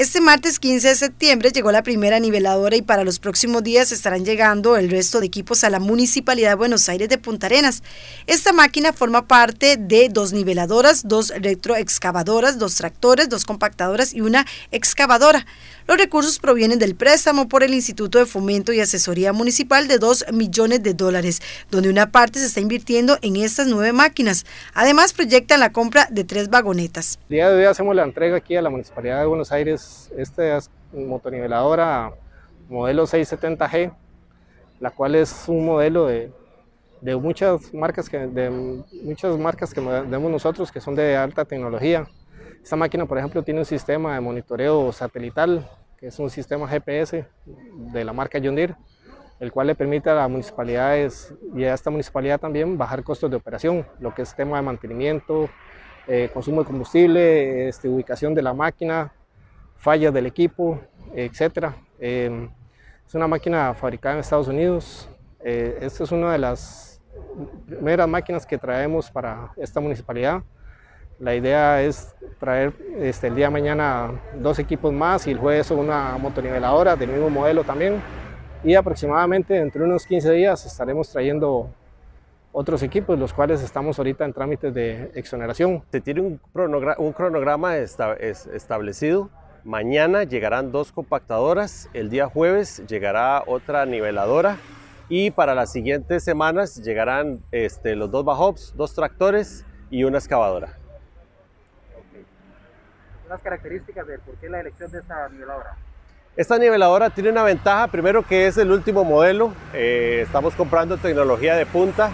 Este martes 15 de septiembre llegó la primera niveladora y para los próximos días estarán llegando el resto de equipos a la Municipalidad de Buenos Aires de Punta Arenas. Esta máquina forma parte de dos niveladoras, dos retroexcavadoras, dos tractores, dos compactadoras y una excavadora. Los recursos provienen del préstamo por el Instituto de Fomento y Asesoría Municipal de 2 millones de dólares, donde una parte se está invirtiendo en estas nueve máquinas. Además, proyectan la compra de tres vagonetas. El día de hoy hacemos la entrega aquí a la Municipalidad de Buenos Aires, esta es motoniveladora modelo 670G, la cual es un modelo de, de muchas marcas que de muchas marcas que vendemos nosotros que son de alta tecnología. Esta máquina, por ejemplo, tiene un sistema de monitoreo satelital que es un sistema GPS de la marca John Deere, el cual le permite a las municipalidades y a esta municipalidad también bajar costos de operación, lo que es tema de mantenimiento, eh, consumo de combustible, este, ubicación de la máquina, fallas del equipo, etc. Em, es una máquina fabricada en Estados Unidos. Eh, esta es una de las primeras máquinas que traemos para esta municipalidad. La idea es traer este, el día de mañana dos equipos más y el jueves una motoniveladora del mismo modelo también. Y aproximadamente entre unos 15 días estaremos trayendo otros equipos, los cuales estamos ahorita en trámites de exoneración. Se tiene un cronograma, un cronograma establecido. Mañana llegarán dos compactadoras, el día jueves llegará otra niveladora y para las siguientes semanas llegarán este, los dos bajops, dos tractores y una excavadora las características de por qué la elección de esta niveladora. Esta niveladora tiene una ventaja, primero que es el último modelo, eh, estamos comprando tecnología de punta.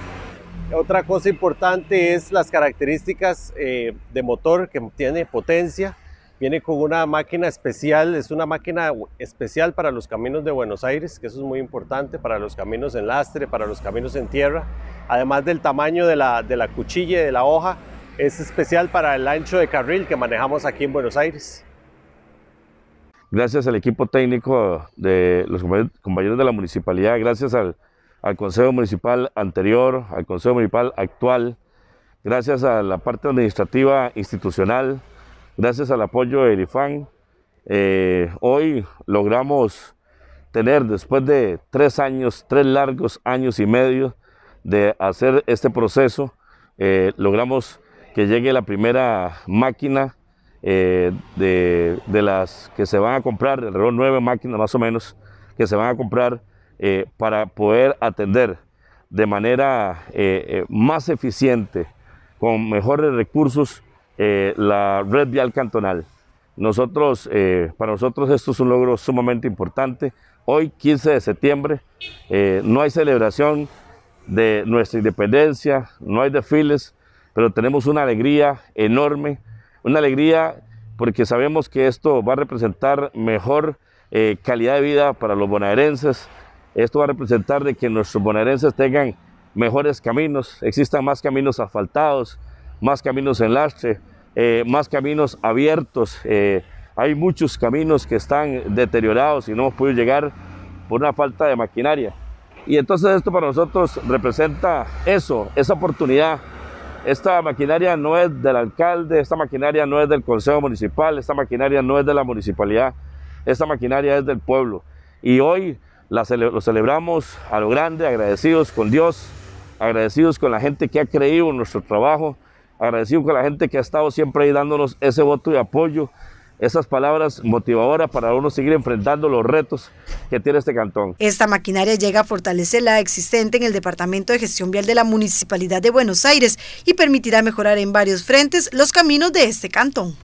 Otra cosa importante es las características eh, de motor que tiene potencia, viene con una máquina especial, es una máquina especial para los caminos de Buenos Aires, que eso es muy importante, para los caminos en lastre, para los caminos en tierra, además del tamaño de la, de la cuchilla y de la hoja, es especial para el ancho de carril que manejamos aquí en Buenos Aires. Gracias al equipo técnico de los compañeros de la municipalidad, gracias al, Consejo Municipal anterior, al Consejo Municipal actual, gracias a la parte administrativa institucional, gracias al apoyo de Erifan, eh, hoy logramos tener, después de tres años, tres largos años y medio de hacer este proceso, eh, logramos que llegue la primera máquina eh, de, las que se van a comprar, alrededor de nueve máquinas más o menos, que se van a comprar eh, para poder atender de manera eh, más eficiente, con mejores recursos, la red vial cantonal. Nosotros, para nosotros esto es un logro sumamente importante. Hoy, 15 de septiembre, no hay celebración de nuestra independencia, no hay desfiles, pero tenemos una alegría enorme, una alegría porque sabemos que esto va a representar mejor eh, calidad de vida para los bonaerenses, esto va a representar de que nuestros bonaerenses tengan mejores caminos, existan más caminos asfaltados, más caminos en lastre, eh, más caminos abiertos. Eh, hay muchos caminos que están deteriorados y no hemos podido llegar por una falta de maquinaria. Y entonces esto para nosotros representa eso, esa oportunidad esta maquinaria no es del alcalde, esta maquinaria no es del consejo municipal, esta maquinaria no es de la municipalidad, esta maquinaria es del pueblo. Y hoy lo celebramos a lo grande, agradecidos con Dios, agradecidos con la gente que ha creído en nuestro trabajo, agradecidos con la gente que ha estado siempre ahí dándonos ese voto de apoyo esas palabras motivadoras para uno seguir enfrentando los retos que tiene este cantón. Esta maquinaria llega a fortalecer la existente en el Departamento de Gestión Vial de la Municipalidad de Buenos Aires y permitirá mejorar en varios frentes los caminos de este cantón.